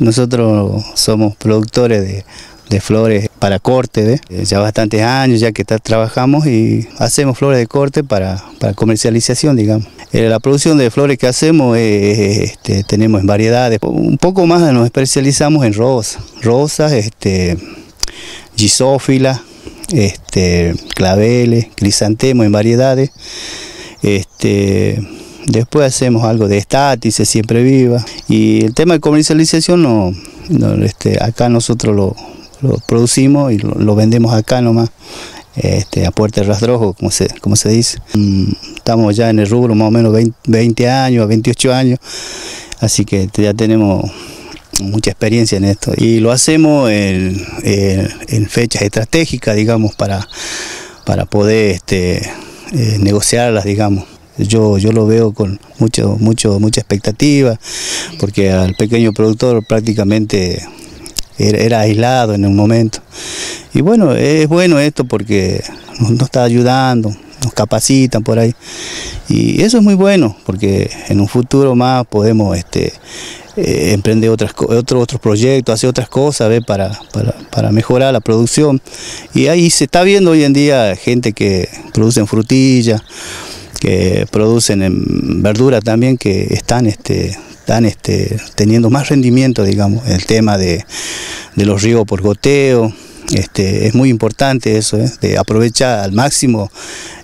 Nosotros somos productores de, flores para corte. Eh, ya bastantes años ya que trabajamos y hacemos flores de corte para, comercialización, digamos. Eh, la producción de flores que hacemos este, tenemos en variedades, un poco más nos especializamos en rosas, rosas, este, este, claveles, crisantemos en variedades. Este, después hacemos algo de estática, siempre viva. Y el tema de comercialización no, este, acá nosotros lo, producimos y lo, vendemos acá nomás. Este, a puerta de rastrojo, como se, como se dice. Mm, estamos ya en el rubro más o menos 20, 20 años, 28 años, así que ya tenemos mucha experiencia en esto y lo hacemos en, fechas estratégicas, digamos, para, para poder este, eh, negociarlas, digamos. Yo, yo lo veo con mucho, mucho, mucha expectativa, porque al pequeño productor prácticamente era, aislado en un momento. Y bueno, es bueno esto porque nos está ayudando, nos capacitan por ahí. Y eso es muy bueno, porque en un futuro más podemos este, eh, emprender otras, otros proyectos, hacer otras cosas Para, para, mejorar la producción. Y ahí se está viendo hoy en día gente que producen frutillas, que producen en verdura también, que están, este, están este, teniendo más rendimiento, digamos, el tema de, de los ríos por goteo. Este, es muy importante eso, ¿eh? de aprovechar al máximo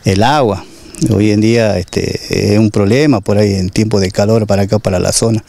el agua. Hoy en día este, es un problema por ahí en tiempo de calor para acá, para la zona.